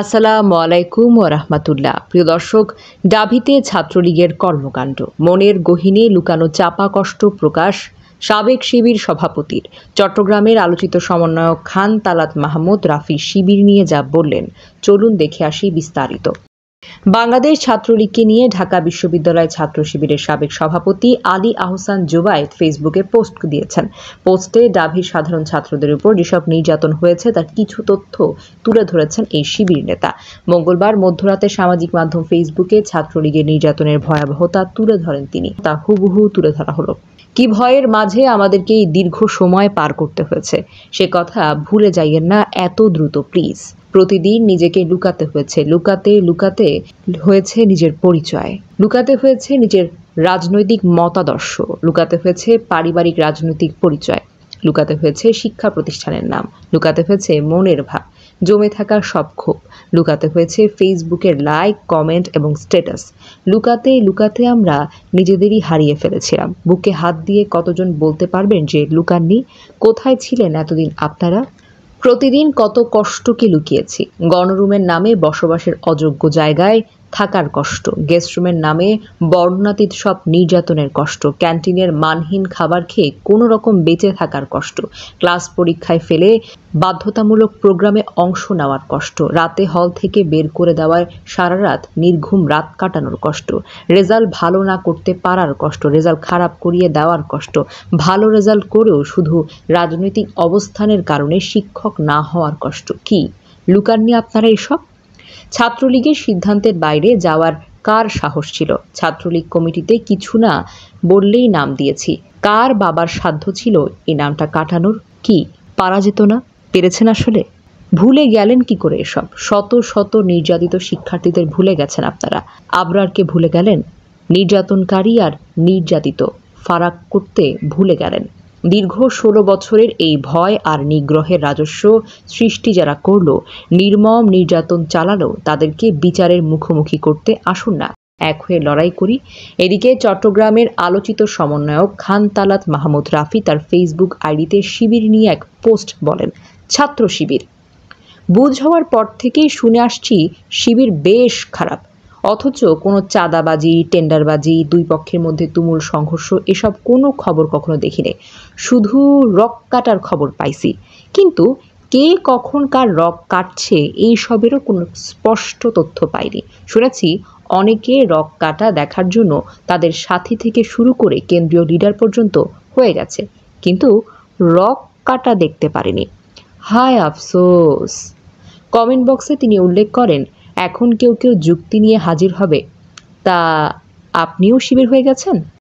আসসালামু আলাইকুম ও রহমতুল্লাহ। প্রিয় দর্শক, ডাভিতে ছাত্রলীগের কর্মকাণ্ড। মনের গহিনে লুকানো চাপা কষ্ট প্রকাশ সাবেক শিবির সভাপতির। চট্টগ্রামের আলোচিত সমন্বয়ক খান তালাত মাহমুদ রাফি শিবির নিয়ে যা বললেন, চলুন দেখে আসি বিস্তারিত। বাংলাদেশ ছাত্রলীগকে নিয়ে ঢাকা বিশ্ববিদ্যালয় ছাত্র শিবিরের সাবেক সভাপতি আলী আহসান জুবায়েদ ফেসবুকে পোস্ট দিয়েছেন। পোস্টে ডাভির সাধারণ ছাত্রদের উপর যেসব নির্যাতন হয়েছে, তার কিছু তথ্য তুলে ধরেছেন এই শিবির নেতা। মঙ্গলবার মধ্যরাতে সামাজিক মাধ্যম ফেসবুকে ছাত্রলীগের নির্যাতনের ভয়াবহতা তুলে ধরেন তিনি। তা হুবহু তুলে ধরা হলো। কি ভয়ের মাঝে আমাদেরকে এই দীর্ঘ সময় পার করতে হয়েছে? সে কথা ভুলে যাইয়েন না, এত দ্রুত প্লিজ প্রতিদিন নিজেকে লুকাতে হয়েছে। লুকাতে লুকাতে হয়েছে নিজের পরিচয়। লুকাতে হয়েছে নিজের রাজনৈতিক মতাদর্শ। লুকাতে হয়েছে পারিবারিক রাজনৈতিক পরিচয়। লুকাতে হয়েছে শিক্ষা প্রতিষ্ঠানের নাম। লুকাতে হয়েছে মনের ভাব। জমে থাকা সব ক্ষোভ। লুকাতে হয়েছে ফেসবুকের লাইক, কমেন্ট এবং স্ট্যাটাস। লুকাতে লুকাতে আমরা নিজেদেরই হারিয়ে ফেলেছিলাম। বুকে হাত দিয়ে কতজন বলতে পারবেন যে লুকাননি? কোথায় ছিলেন এতদিন আপনারা? প্রতিদিন কত কষ্টকে লুকিয়েছি। গণরুমের নামে বসবাসের অযোগ্য জায়গায় থাকার কষ্ট। গেস্টরুমের নামে বর্ণাতীত সব নির্যাতনের কষ্ট। ক্যান্টিনের মানহীন খাবার খেয়ে কোনো রকম বেঁচে থাকার কষ্ট। ক্লাস পরীক্ষায় ফেলে বাধ্যতামূলক প্রোগ্রামে অংশ নেওয়ার কষ্ট। রাতে হল থেকে বের করে দেওয়ায় সারা রাত নির্ঘুম রাত কাটানোর কষ্ট। রেজাল্ট ভালো না করতে পারার কষ্ট। রেজাল্ট খারাপ করিয়ে দেওয়ার কষ্ট। ভালো রেজাল্ট করেও শুধু রাজনৈতিক অবস্থানের কারণে শিক্ষক না হওয়ার কষ্ট। কি? লুকাননি আপনারা এসব? ছাত্রলীগের সিদ্ধান্তের বাইরে যাওয়ার কার সাহস ছিল? ছাত্রলীগ কমিটিতে কিছু না বললেই নাম দিয়েছি। কার বাবার সাধ্য ছিল এই নামটা কাটানোর? কি, পারা যেত না? পেরেছেন আসলে? ভুলে গেলেন কি করে এসব? শত শত নির্যাতিত শিক্ষার্থীদের ভুলে গেছেন আপনারা। আবরারকে ভুলে গেলেন? নির্যাতনকারী আর নির্যাতিত ফারাক করতে ভুলে গেলেন। দীর্ঘ ষোলো বছরের এই ভয় আর নিগ্রহের রাজস্ব সৃষ্টি যারা করল, নির্মম নির্যাতন চালালো তাদেরকে বিচারের মুখোমুখি করতে আসুন না। এক হয়ে লড়াই করি। এদিকে চট্টগ্রামের আলোচিত সমন্বয়ক খান তালাত মাহমুদ রাফি তার ফেসবুক আইডিতে শিবির নিয়ে এক পোস্ট বলেন, ছাত্র শিবির। বুঝ হওয়ার পর থেকেই শুনে আসছি, শিবির বেশ খারাপ। অথচ কোনো চাঁদাবাজি, টেন্ডারবাজি, দুই পক্ষের মধ্যে তুমুল সংঘর্ষ, এসব কোনো খবর কখনো দেখিনি। শুধু রক কাটার খবর পাইছি। কিন্তু কে কখন কার রক কাটছে, এই সবেরও কোনো স্পষ্ট তথ্য পাইনি। শুনেছি অনেকে রক কাটা দেখার জন্য তাদের সাথী থেকে শুরু করে কেন্দ্রীয় লিডার পর্যন্ত হয়ে গেছে। কিন্তু রক কাটা দেখতে পারিনি। হায় আফসোস! কমেন্ট বক্সে তিনি উল্লেখ করেন এখন কেউ কেউ যুক্তি নিয়ে হাজির হবে। তা আপনিও শিবির হয়ে গেছেন?